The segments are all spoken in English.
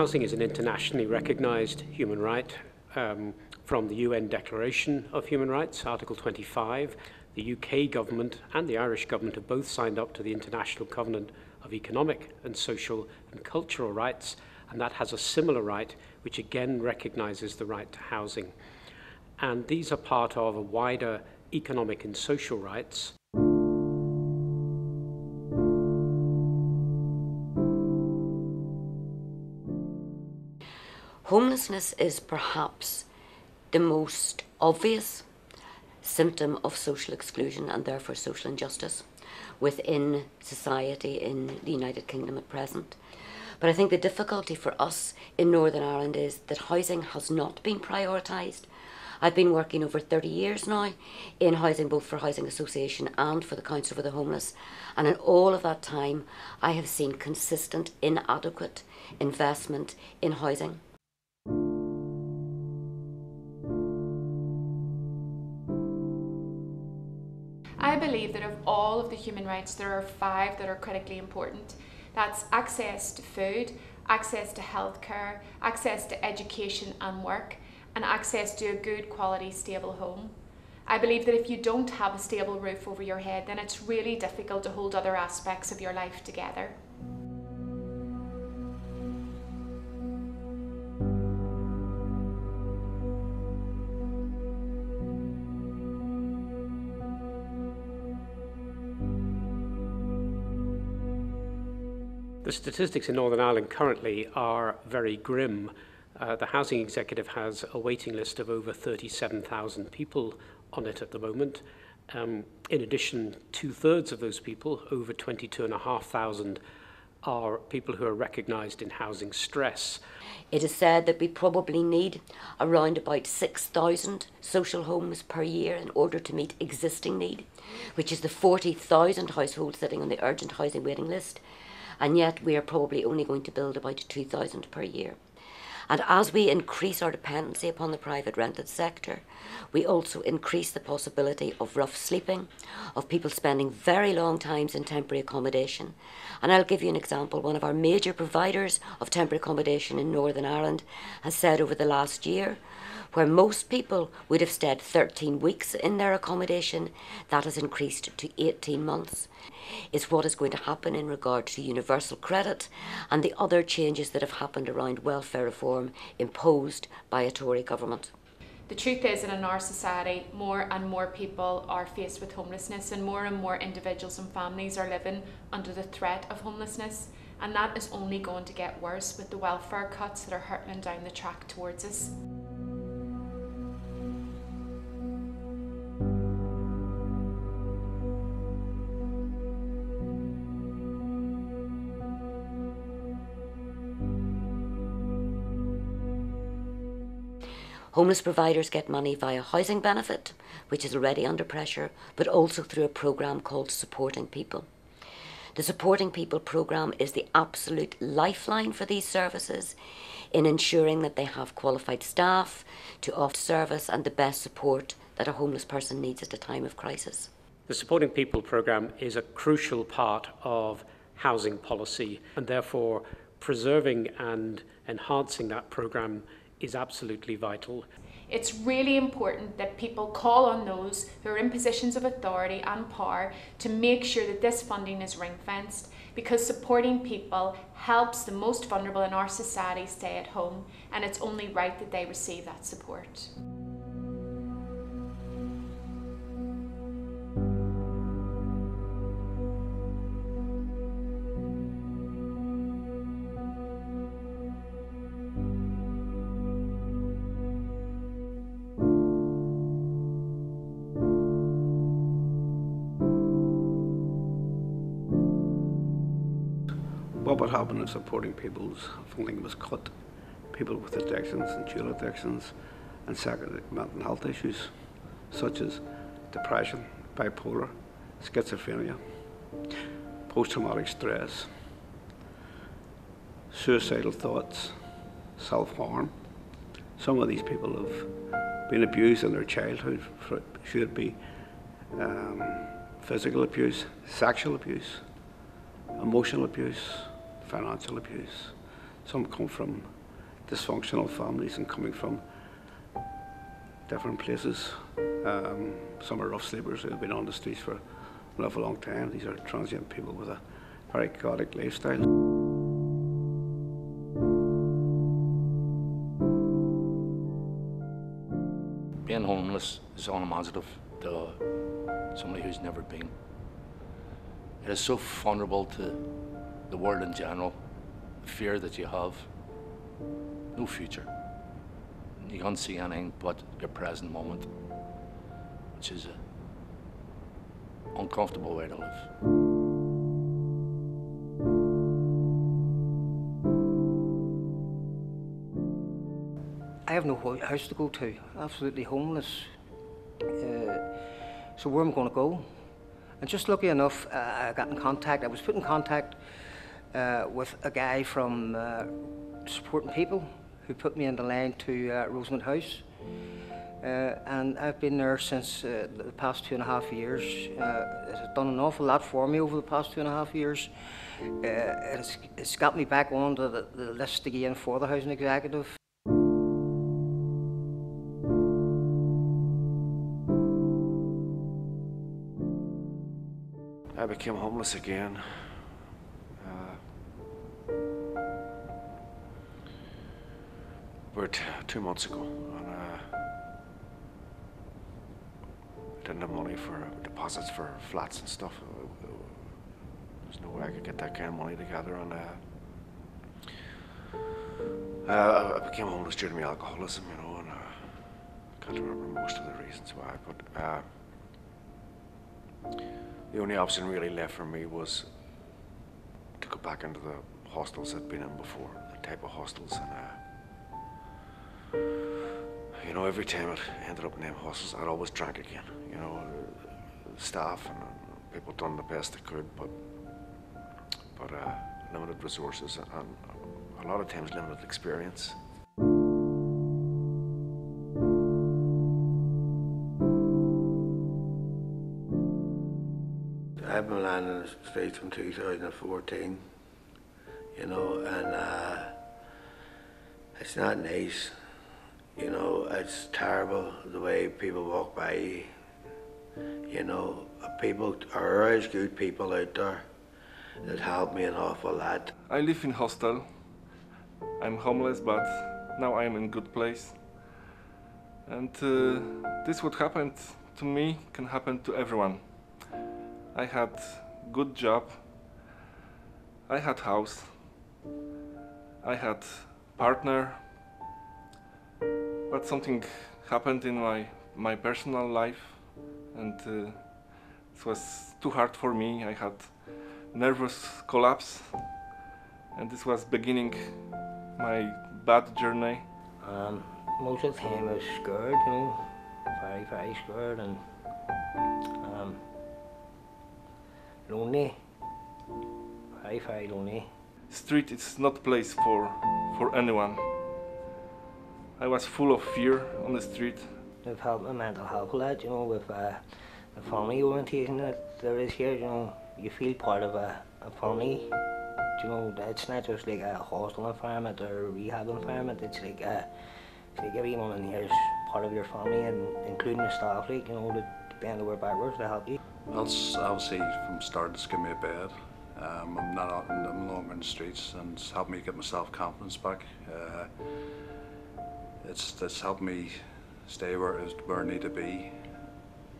Housing is an internationally recognized human right um, from the UN Declaration of Human Rights, Article 25. The UK government and the Irish government have both signed up to the International Covenant of Economic and Social and Cultural Rights, and that has a similar right, which again recognizes the right to housing. And these are part of a wider economic and social rights Homelessness is perhaps the most obvious symptom of social exclusion and therefore social injustice within society in the United Kingdom at present. But I think the difficulty for us in Northern Ireland is that housing has not been prioritised. I've been working over 30 years now in housing, both for Housing Association and for the Council for the Homeless. And in all of that time, I have seen consistent, inadequate investment in housing. All of the human rights, there are five that are critically important. That's access to food, access to healthcare, access to education and work, and access to a good quality, stable home. I believe that if you don't have a stable roof over your head, then it's really difficult to hold other aspects of your life together. The statistics in Northern Ireland currently are very grim. Uh, the Housing Executive has a waiting list of over 37,000 people on it at the moment. Um, in addition, two thirds of those people, over 22,500, are people who are recognised in housing stress. It is said that we probably need around about 6,000 social homes per year in order to meet existing need, which is the 40,000 households sitting on the urgent housing waiting list and yet we are probably only going to build about 2,000 per year. And as we increase our dependency upon the private rented sector, we also increase the possibility of rough sleeping, of people spending very long times in temporary accommodation. And I'll give you an example. One of our major providers of temporary accommodation in Northern Ireland has said over the last year where most people would have stayed 13 weeks in their accommodation, that has increased to 18 months. Is what is going to happen in regard to universal credit and the other changes that have happened around welfare reform imposed by a Tory government. The truth is that in our society, more and more people are faced with homelessness, and more and more individuals and families are living under the threat of homelessness. And that is only going to get worse with the welfare cuts that are hurtling down the track towards us. Homeless providers get money via housing benefit, which is already under pressure, but also through a programme called Supporting People. The Supporting People programme is the absolute lifeline for these services in ensuring that they have qualified staff to offer service and the best support that a homeless person needs at a time of crisis. The Supporting People programme is a crucial part of housing policy and therefore preserving and enhancing that programme is absolutely vital. It's really important that people call on those who are in positions of authority and power to make sure that this funding is ring fenced because supporting people helps the most vulnerable in our society stay at home and it's only right that they receive that support. What would happen if supporting people's funding was cut? People with addictions and dual addictions and secondary mental health issues such as depression, bipolar, schizophrenia, post-traumatic stress, suicidal thoughts, self-harm. Some of these people have been abused in their childhood, should it be um, physical abuse, sexual abuse, emotional abuse, financial abuse. Some come from dysfunctional families and coming from different places. Um, some are rough sleepers who have been on the streets for an awful long time. These are transient people with a very chaotic lifestyle. Being homeless is unimaginative to somebody who's never been. It is so vulnerable to the world in general, the fear that you have, no future. You can't see anything but your present moment, which is an uncomfortable way to live. I have no ho- house to go to. Absolutely homeless. Uh, so where am I going to go? And just lucky enough, uh, I got in contact. I was put in contact uh, with a guy from uh, Supporting People who put me in the line to uh, Rosemount House. Uh, and I've been there since uh, the past two and a half years. Uh, it's done an awful lot for me over the past two and a half years. It's, it's got me back onto the, the list again for the housing executive. I became homeless again. Two months ago, and uh, I didn't have money for deposits for flats and stuff. Uh, There's no way I could get that kind of money together, and uh, uh, I became homeless due to my alcoholism, you know, and uh, I can't remember most of the reasons why, but. Uh, the only option really left for me was to go back into the hostels I'd been in before, the type of hostels, and uh, you know, every time I ended up in them hostels, I'd always drank again. You know, staff and uh, people done the best they could, but but uh, limited resources and a lot of times limited experience. I've been landing in the States from 2014, you know, and uh, it's not nice. You know, it's terrible the way people walk by you. You know, people are always good people out there that help me an awful lot. I live in hostel. I'm homeless, but now I'm in good place. And uh, this what happened to me can happen to everyone. I had good job. I had house. I had partner. But something happened in my my personal life, and uh, it was too hard for me. I had nervous collapse, and this was beginning my bad journey. Um, most of the time I was scared, you know, very, very scared and um, lonely, very, very lonely. Street is not place for for anyone. I was full of fear on the street. I've helped my mental health a lot, you know, with uh, the family orientation that there is here, you know, you feel part of a, a family. You know, it's not just like a hostel environment or a rehab environment, it's like a, it's like everyone in here is part of your family and including the staff, like, you know, to bend over backwards to help you. Well, it's obviously from start it's given me a bed. Um, I'm not out in, I'm no longer in the streets and it's helped me get myself confidence back. Uh, it's it's helped me stay where, where I need to be.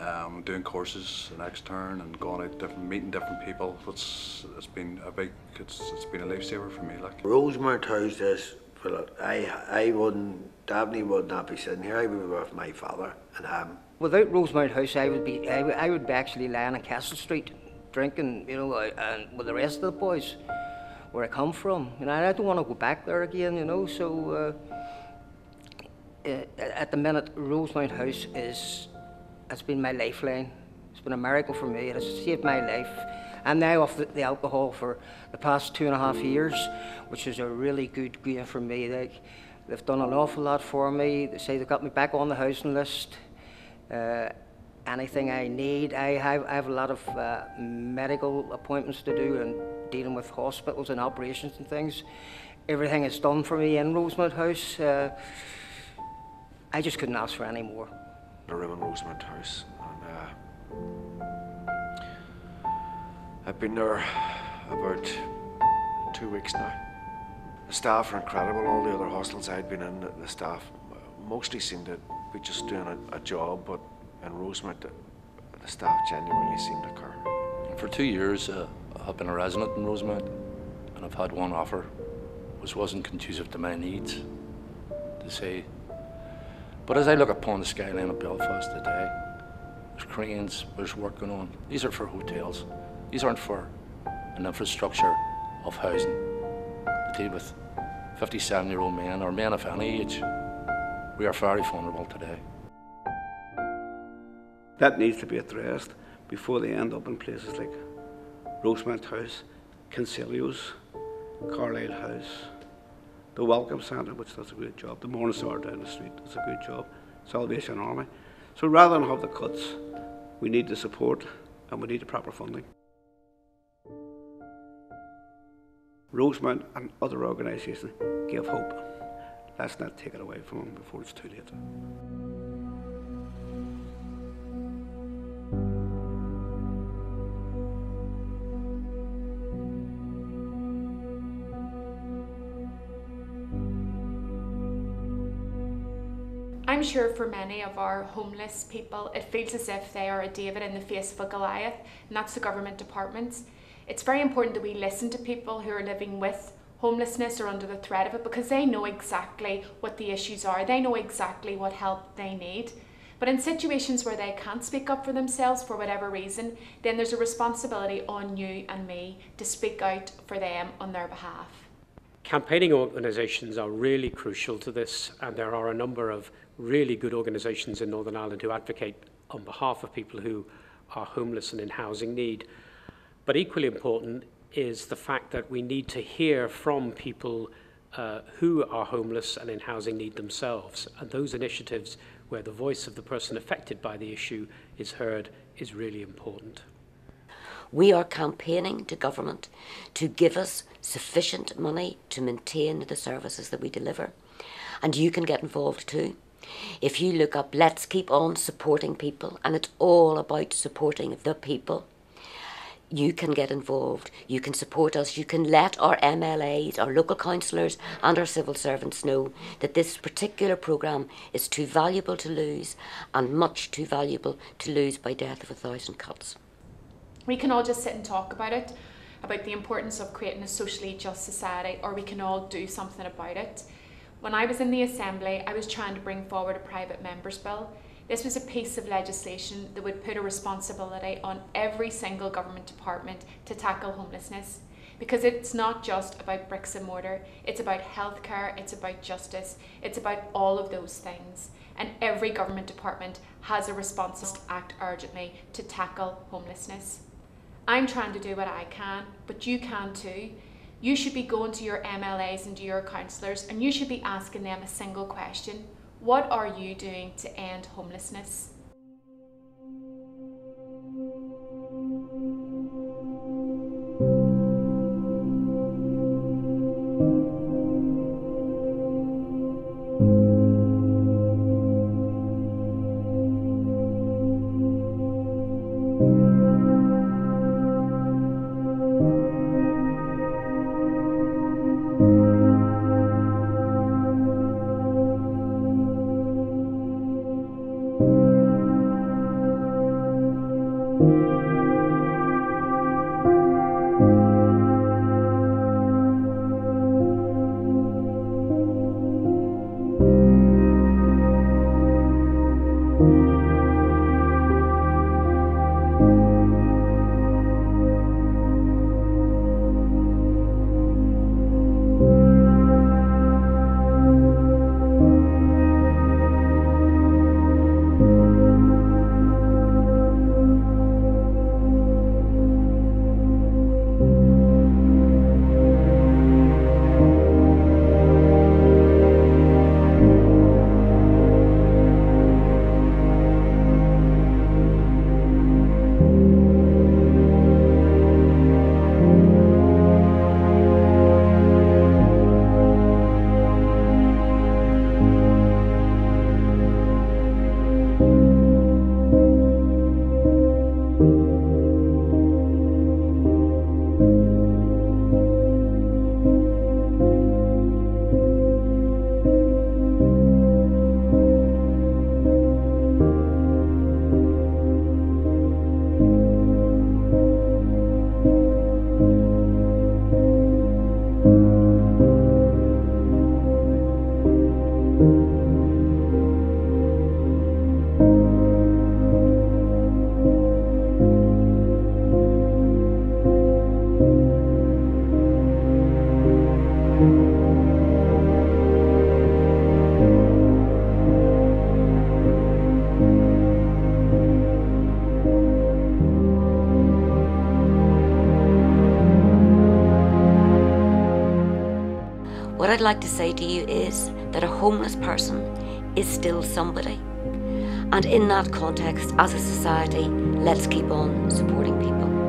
Um, doing courses an extern and going out different meeting different people. It's it's been a big it's it's been a lifesaver for me. Like Rosemount House is, well, I, I wouldn't, Daphne would not be sitting here. I would be with my father and him. Without Rosemount House, I would be, I would, I would be actually lying on Castle Street, drinking, you know, uh, and with the rest of the boys, where I come from. You know, I don't want to go back there again, you know. So uh, uh, at the minute, Rosemount House is, has been my lifeline. It's been a miracle for me. It has saved my life. I'm now off the, alcohol for the past two and a half years, which is a really good gain for me. They, they've done an awful lot for me. They say they've got me back on the housing list. Uh, anything I need, I have, I have a lot of uh, medical appointments to do and dealing with hospitals and operations and things. everything is done for me in Rosemount House. Uh, I just couldn't ask for any more. A room in Rosemount House, and uh, I've been there about two weeks now. The staff are incredible. All the other hostels I'd been in, the staff mostly seemed to be just doing a, a job, but in Rosemount, the, the staff genuinely seemed to care. For two years, uh, I've been a resident in Rosemount, and I've had one offer, which wasn't conducive to my needs, to say. But as I look upon the skyline of Belfast today, there's cranes, there's work going on. These are for hotels. These aren't for an infrastructure of housing to deal with 57 year old men or men of any age. We are very vulnerable today. That needs to be addressed before they end up in places like Rosemount House, Concilios, Carlisle House, the Welcome Centre, which does a great job, the Morningstar down the street does a good job, Salvation Army. So rather than have the cuts, we need the support and we need the proper funding. Rosemount and other organisations give hope. Let's not take it away from them before it's too late. I'm sure for many of our homeless people, it feels as if they are a David in the face of a Goliath, and that's the government departments. It's very important that we listen to people who are living with homelessness or under the threat of it because they know exactly what the issues are, they know exactly what help they need. But in situations where they can't speak up for themselves for whatever reason, then there's a responsibility on you and me to speak out for them on their behalf. Campaigning organisations are really crucial to this, and there are a number of really good organisations in Northern Ireland who advocate on behalf of people who are homeless and in housing need. But equally important is the fact that we need to hear from people uh, who are homeless and in housing need themselves. And those initiatives where the voice of the person affected by the issue is heard is really important. We are campaigning to government to give us sufficient money to maintain the services that we deliver. And you can get involved too. If you look up Let's Keep On Supporting People, and it's all about supporting the people, you can get involved. You can support us. You can let our MLAs, our local councillors, and our civil servants know that this particular programme is too valuable to lose and much too valuable to lose by death of a thousand cuts. We can all just sit and talk about it, about the importance of creating a socially just society, or we can all do something about it. When I was in the Assembly, I was trying to bring forward a private members bill. This was a piece of legislation that would put a responsibility on every single government department to tackle homelessness. Because it's not just about bricks and mortar, it's about healthcare, it's about justice, it's about all of those things. And every government department has a responsibility to act urgently to tackle homelessness. I'm trying to do what I can, but you can too. You should be going to your MLAs and to your councillors and you should be asking them a single question. What are you doing to end homelessness? Like to say to you is that a homeless person is still somebody. And in that context, as a society, let's keep on supporting people.